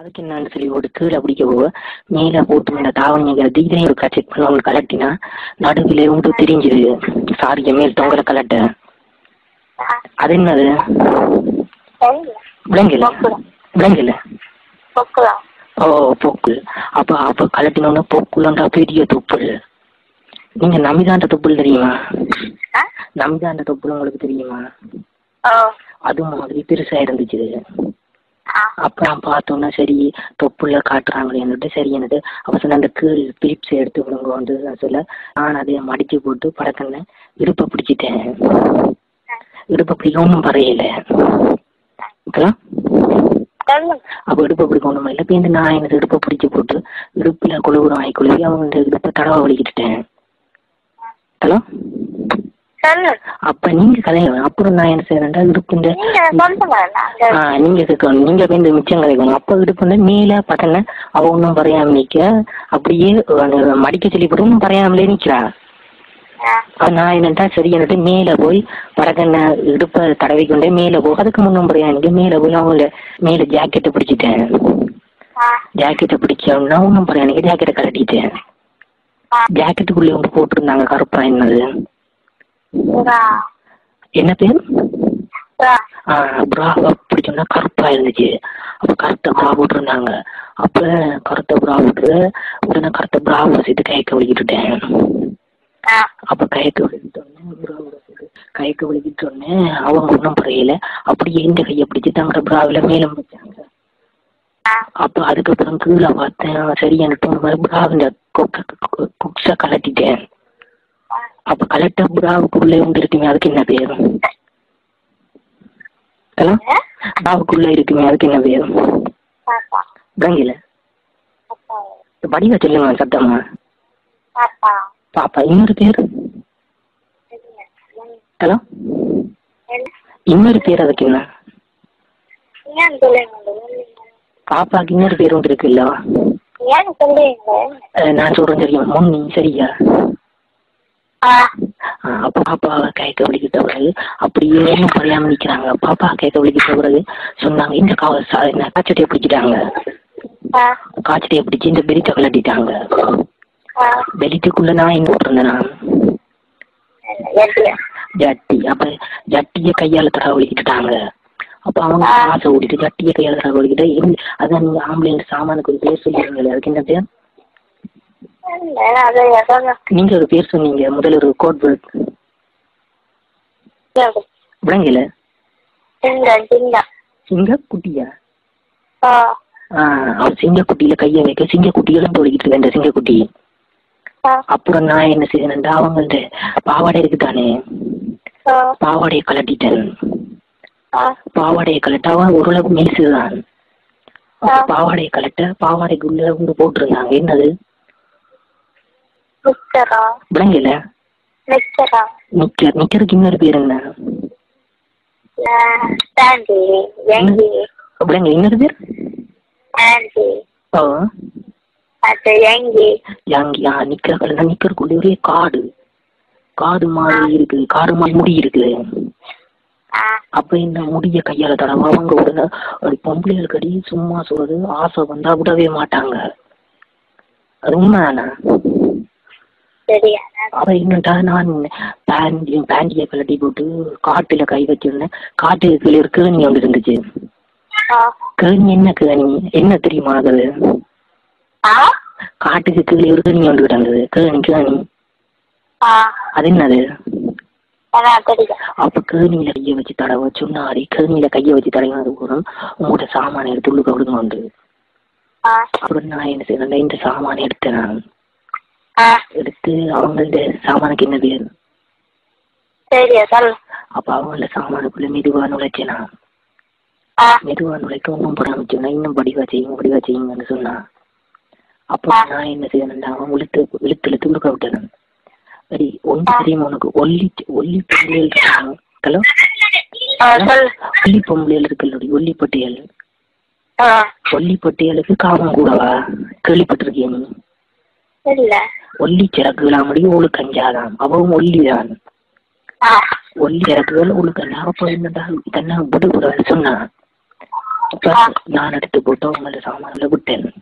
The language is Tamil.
அதுக்கு என்னன்னு சொல்லி ஒரு கீழே பிடிக்க போக மேலே போட்டு இந்த தாவணியை தீதனை ஒரு செக் பண்ண அவங்க கலட்டினா நடுவில் வந்து தெரிஞ்சுது. சாரியை மேல் தொங்கல கலட்ட. அது என்னது? விளங்கல விளங்கல ஓ பொக்கு அப்ப அப்ப கலட்டினோன்னா பொக்குலண்டா பெரிய தொப்புள். நீங்க நமிதாண்ட தொப்புள் தெரியுமா? நமிதாண்ட தொப்புள் உங்களுக்கு தெரியுமா? அது மாதிரி பெருசா இருந்துச்சு. அப்புறம் பார்த்தோன்னா சரி தொப்புள்ள காட்டுறாங்களேன்னுட்டு சரி என்னது? அப்ப சொன்ன அந்த கீழ் பிலிப்ஸ் எடுத்து விடுங்க வந்து சொல்ல. நான் அதை மடிச்சு போட்டு படக்கண்ண இடுப்பை பிடிச்சிட்டேன். இடுப்பை பிடிக்க ஒன்றும் பறையல சொல்லுங்க அப்போ இடுப்பை பிடிக்க ஒன்றும் இல்லை இப்போ இந்த நான் எனக்கு இடுப்பை பிடிச்சி போட்டு இடுப்பில் குழுகுறம் ஆகி குழுவி அவங்க இந்த இடுப்பை தடவை வலிக்கிட்டேன் ஹலோ? அப்போ நீங்கள் கதைங்க அப்புறம் நான் என்ன செய்யறேன்டா இந்த நீங்க நாங்க நீங்க கேட்கணும். நீங்க போய் இந்த மிச்சம் கிடைக்கணும் அப்ப இடுப்புல மேல பார்த்தன அவ ஒன்றும் பறையாம நிக்க அப்படியே மடிக்க சொல்லி போட்டு பறையாமலே நிக்கிறா நான் என்னட்டா சரி என்னட்டு மேல போய் படக்கண்ண இடுப்பை தடவி கொண்டே மேல போக அதுக்கு முன்னும் பறையா நிக்க மேல போய் அவங்கள மேல ஜாக்கெட்டை பிடிச்சிட்டேன். ஜாக்கெட்டை பிடிச்சோம்னா ஒன்றும் பறையா நிக்க ஜாக்கெட்டை கழட்டிட்டேன். ஆ. ஜாக்கெட்டுக்குள்ளே வந்து போட்டிருந்தாங்க. கருப்பா என்னது? என்ன பேர்? ப்ரா பிடிச்சோம்னா கருப்பா இருந்துச்சு. அப்ப கருத்த ப்ரா போட்டிருந்தாங்க. அப்ப கருத்த ப்ரா போட்டு உடனே கருத்த ப்ரா வசிட்டு கைக்க வலிக்கிட்டுட்டேன். அப்ப கைக்க வலிக்கிட்டோன்னே ப்ரா வசிட்டு கைக்க வலிக்கிட்டோன்னே அவங்க ஒன்றும் புரியல. அப்படியே இந்த கையை பிடிச்சி தங்கிற ப்ராவில் மேலும் வச்சாங்க. அப்ப அதுக்கப்புறம் கீழே பார்த்தேன். சரி எனக்கு ப்ராவின் குக்ஸை கலட்டிட்டேன் அப்ப கலட்ட ப்ராவுக்குள்ளே வந்து இருக்குமே அதுக்கு என்ன பேர் ஹலோ? ப்ராவுக்குள்ள இருக்குமே அதுக்கு என்ன பேர் பாப்பா வடிவா சொல்லுங்க சத்தம்மா பாப்பா இன்னொரு பேர்? ஹலோ? இன்னொரு பேர் அதுக்கு என்ன? பாப்பாக்கு இன்னொரு பேர் ஒன்று இருக்குல்ல? அஹ் நான் சொல்றேன் சரியா? முன்னி சரியா? பாப்பாவை கேட்க வலிக்கிட்ட பிறகு அப்படியே ஒன்றும் பழையாம நிக்கிறாங்க. பாப்பா கேட்க வலிக்கிட்ட பிறகு சொன்னாங்க இந்த காய்ச்சட்டையை பிடிச்சிட்டாங்க. காய்ச்சட்டையை பிடிச்சி இந்த பெலிட்டை கலட்டிட்டாங்க பெலிட்டுக்குள்ள நான் எங்க போட்டிருந்தேன் நான் ஜட்டி. அப்ப ஜட்டியை கையால தடவை வலிக்கிட்டுட்டாங்க அப்ப அவங்க. காசை ஓடிட்டு ஜட்டியை கையால தடவை வலிக்கிட்டா அதான் நீங்க ஆம்புலன்ஸ் சாமானுக்கு ஒரு பேர் சொல்லிருங்களே அதுக்கு என்ன பேர் நீங்க ஒரு பேர் சொன்னீங்க. முதல்ல ஒரு கோட் வேர்ட் விளங்கல? சிங்க சிங்க சிங்க குட்டியா அவர் சிங்கக்குட்டியில கையை வைக்க சிங்கக்குட்டி இழந்து ஒழிக்கிட்டு இருக்க இந்த சிங்கக்குட்டி. ஆ அப்புறம் நான் என்ன செய்யணும்டா அவங்க இந்த பாவாடை இருக்குதானே? பாவாடையை கலட்டிட்டேன் பாவாடையை கலட்ட அவன் ஓரளவு மெலிசுதான். பாவாடையை கலட்ட பாவாடைக்குள்ள வந்து போட்டிருந்தாங்க. என்னது? விளங்கல மிச்சரா நிக்கர் நிக்கருக்கு இன்னொரு பேர் என்ன? சாண்டி எங்கி விளங்க இன்னொரு பேர்? சாண்டி ஓ. அது யாங்கி நிக்கருக்குள்ள ஒரே காடு. காடு மாதிரி இருக்குது. காடு மாதிரி முடி இருக்குது. அப்ப இந்த முடிய கையால தடவை? அவங்க உடனே ஒரு பொம்பளைகளுக்கு அடி சும்மா சொல்றது ஆசை வந்தா விடவே மாட்டாங்க. அது உண்மைதானே? என்னட்டா நான் பேண்டி பேண்டியை கழட்டி போட்டு காட்டுல கை வச்சிருந்தேன். காட்டு கீழே ஒரு கேணி ஒன்று இருந்துச்சு. கேணி என்ன கேணி? என்ன தெரியுமா அது? காட்டுக்கு கீழே ஒரு கேணி ஒன்று கிடந்தது கேணி கேணி. அது என்னது? அப்ப கேணியில கையை வச்சு தடவை சொன்னாரி. கேணியில கையை வச்சு தடவை போறோம் உங்களோட சாமானை எடுத்து உள்ளுக்க விடுங்க ஆ. அப்புறம் நான் என்ன செய்யறேன் இந்த சாமானை எடுத்தேன் நான். எடுத்து அவங்க இந்த சாமானுக்கு என்ன பேர் சரியா அப்ப அவங்கள சாமானுக்குள்ள மெதுவா நுழைச்சேன்? மெதுவா நுழைக்க ஒன்றும் போடாம சொன்னா இன்னும் படிவா செய்யுங்க படிவா செய்யுங்கன்னு சொன்னா. அப்போ. நான் என்ன செய்யணும்டா அவன் இழுத்து இழுத்து இழுத்து உடுக்க விட்டேன் சரி ஒன்று தெரியுமா உனக்கு? ஒல்லி ஒல்லி பொம்பளைகள் ஹலோ? ஒல்லி பொம்பளைகள் இருக்குல்ல ஒல்லி பட்டியல். ஒல்லி பட்டியலுக்கு காமம் கூடவா? இல்ல. ஒல்லி சிறகுகளாமடி ஓழு கஞ்சாதான் அவவும் ஒல்லிதான். ஒல்லி இறக்குகள் உங்களுக்கு அப்போ என்னடா தன்னை விடுபடாது சொன்னான். நான் எடுத்து போட்டு உங்களோட சாமான்ல விட்டேன்.